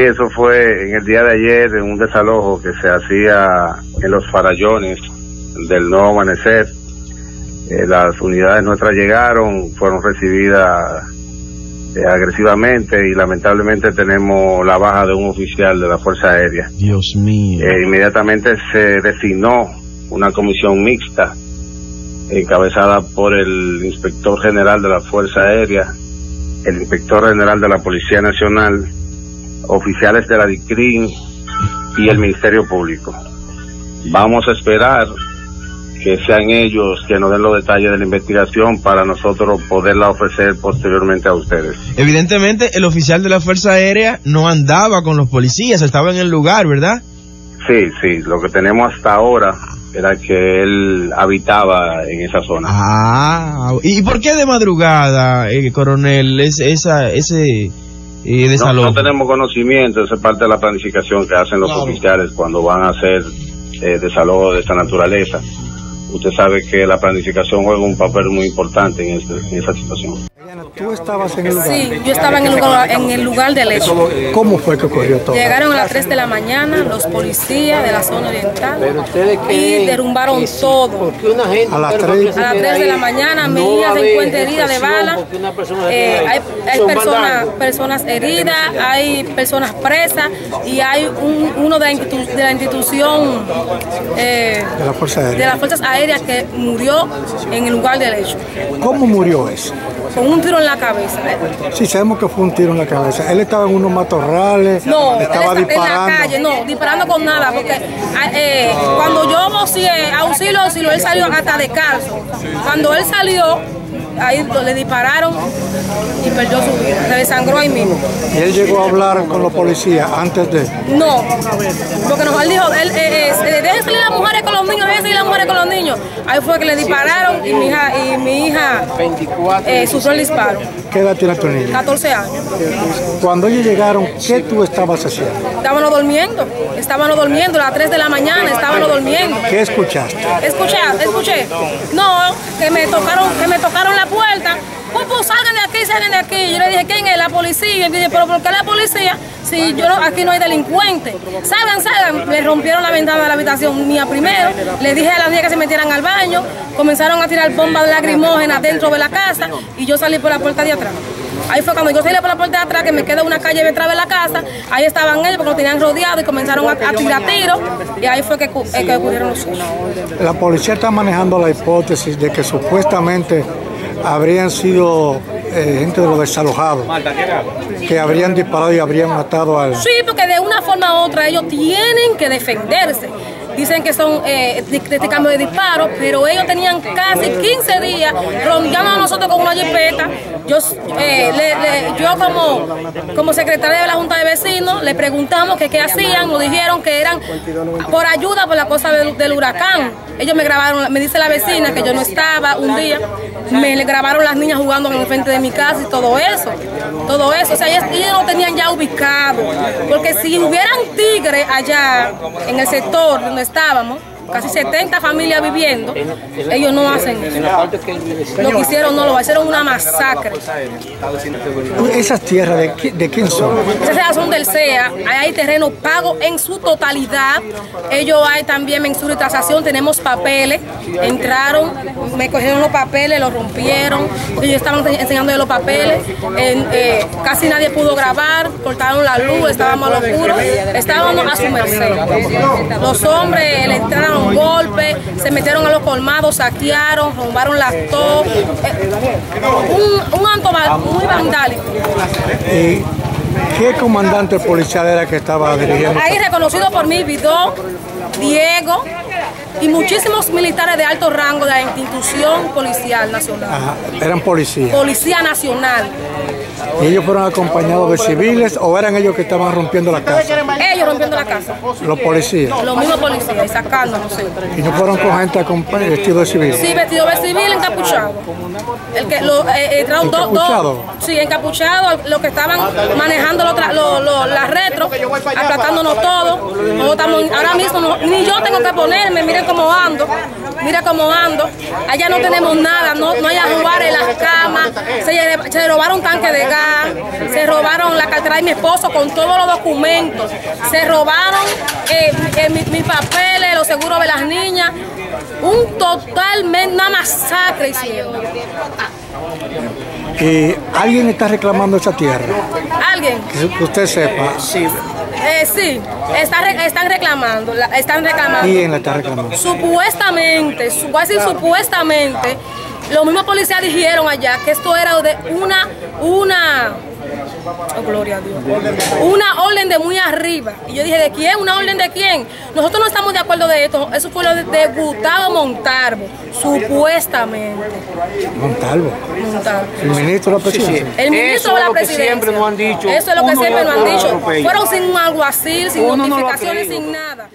eso fue en el día de ayer en un desalojo que se hacía en los farallones del nuevo amanecer. Eh, las unidades nuestras llegaron, fueron recibidas eh, agresivamente y lamentablemente tenemos la baja de un oficial de la Fuerza Aérea. Dios mío. Eh, inmediatamente se designó una comisión mixta encabezada por el inspector general de la Fuerza Aérea, el inspector general de la Policía Nacional, oficiales de la DICRIN y el Ministerio Público. Vamos a esperar que sean ellos que nos den los detalles de la investigación para nosotros poderla ofrecer posteriormente a ustedes. Evidentemente, el oficial de la Fuerza Aérea no andaba con los policías, estaba en el lugar, ¿verdad? Sí, sí, lo que tenemos hasta ahora era que él habitaba en esa zona. Ah, ¿y por qué de madrugada, eh, coronel, es, esa, ese eh, No, no tenemos conocimiento, esa es parte de la planificación que hacen los oficiales cuando van a hacer eh, desalojo de esta naturaleza. Usted sabe que la planificación juega un papel muy importante en, este- en esa situación. ¿Tú estabas en el lugar? Sí, yo estaba en el lugar, en el lugar del hecho. ¿Cómo fue que ocurrió todo? Llegaron a las 3 de la mañana los policías de la zona oriental y derrumbaron todo. A las 3 A las 3 de la mañana mi hija se encuentra herida de bala. Eh, hay hay personas, personas heridas, hay personas presas y hay un- uno de la, institu- de la institución eh, de la Fuerza de Aérea. las fuerzas aéreas que murió en el lugar del hecho, ¿Cómo murió ese? Con un tiro en la cabeza. Sí, sabemos que fue un tiro en la cabeza. Él estaba en unos matorrales, No, él estaba está en la disparando. calle, no, disparando con nada, porque ah, eh, cuando yo vocié, auxilio, auxilio, él salió hasta descalzo. Cuando él salió, ahí le dispararon y perdió su vida, se desangró ahí mismo. Y él llegó a hablar con los policías antes de... No, porque nos, él dijo, él, eh, eh, dejen salir las mujeres con los niños, dejen salir las mujeres con los niños. Ahí fue que le dispararon y mi hija, y mi hija eh, sufrió el disparo, ¿Qué edad tiene tu niño? 14 años. Cuando ellos llegaron, ¿qué tú estabas haciendo? Estábamos durmiendo, estábamos durmiendo, a las 3 de la mañana estábamos durmiendo. ¿Qué escuchaste? Escuché, escuché. No, que me tocaron, que me tocaron la puerta. Pues, pues salgan de aquí, salgan de aquí. Yo le dije, ¿quién es? La policía. Y dije, ¿pero por qué la policía? Si yo no- aquí no hay delincuentes. Salgan, salgan. Le rompieron la ventana de la habitación mía primero. Le dije a las niñas que se metieran al baño. Comenzaron a tirar bombas lacrimógenas dentro de la casa y yo salí por la puerta de atrás. Ahí fue cuando yo salí por la puerta de atrás, que me queda una calle detrás de la casa. Ahí estaban ellos porque lo tenían rodeado y comenzaron a, a tirar tiros. Y ahí fue que, eh, que ocurrieron los hechos. La policía está manejando la hipótesis de que supuestamente habrían sido eh, gente de los desalojados, que habrían disparado y habrían matado al... Sí, porque de una forma u otra ellos tienen que defenderse. Dicen que son eh, de, de este cambio de disparo, pero ellos tenían casi 15 días rondeando a nosotros con una jipeta. Yo, eh, le- le- yo como, como secretaria de la Junta de Vecinos, le preguntamos qué hacían, nos dijeron que eran por ayuda por la cosa del, huracán. Ellos me grabaron, me dice la vecina que yo no estaba un día, me grabaron las niñas jugando en el frente de mi casa y todo eso, todo eso. O sea, ellos, ellos lo tenían ya ubicado, porque si hubieran tigres allá en el sector donde estábamos, casi 70 familias viviendo, ellos no hacen eso. Lo que hicieron no lo hicieron una masacre. ¿Esas tierras de, de quién son? Esas son del CEA, hay terreno pago en su totalidad. Ellos hay también mensura y tasación, tenemos papeles. Entraron, me cogieron los papeles, los rompieron. Ellos estaban enseñando los papeles. En, eh, casi nadie pudo grabar, cortaron la luz, estábamos a lo oscuro. Estábamos a su merced. Los hombres le entraron golpes, se metieron a los colmados, saquearon, robaron las tos. Eh, un, un acto muy vandálico. ¿Y qué comandante policial era que estaba dirigiendo? Ahí reconocido por mí, Vidó, Diego y muchísimos militares de alto rango de la institución policial nacional. Ajá, eran policías. Policía Nacional. ¿Y ellos fueron acompañados de civiles o eran ellos que estaban rompiendo la casa? Ellos rompiendo la casa. Los policías. Los mismos policías y sacándonos. sí. Y no fueron con gente vestido de civil. Sí, vestido de civil, encapuchado. El que lo, eh, entraron dos, ¿Encapuchado? dos. Sí, encapuchado, los que estaban manejando los tra- los- los- las retro, aplastándonos todos. Ahora mismo no- ni yo tengo que ponerme mírenme, miren cómo ando, mira cómo ando. Allá no tenemos nada, no, no hay jugar en las camas, se, se robaron tanque de gas, se robaron la cartera de mi esposo con todos los documentos, se robaron eh, eh, mis papeles, los seguros de las niñas, un totalmente, una masacre hicieron. ¿Y alguien está reclamando esa tierra? ¿Alguien? Que usted sepa. Sí. Eh, sí, están, están reclamando, están reclamando. ¿Quién la está reclamando? Supuestamente, su, supuestamente, los mismos policías dijeron allá que esto era de una, una, oh, gloria a Dios, una orden de muy arriba. Y yo dije, ¿de quién? ¿Una orden de quién? Nosotros no estamos de acuerdo de esto. Eso fue lo de, de Gustavo Montalvo, supuestamente. Montalvo. Montalvo. El ministro de la presidencia. El ministro de la presidencia. siempre nos han dicho. Eso es lo que siempre nos han dicho. Fueron sin un alguacil, sin notificaciones, sin nada.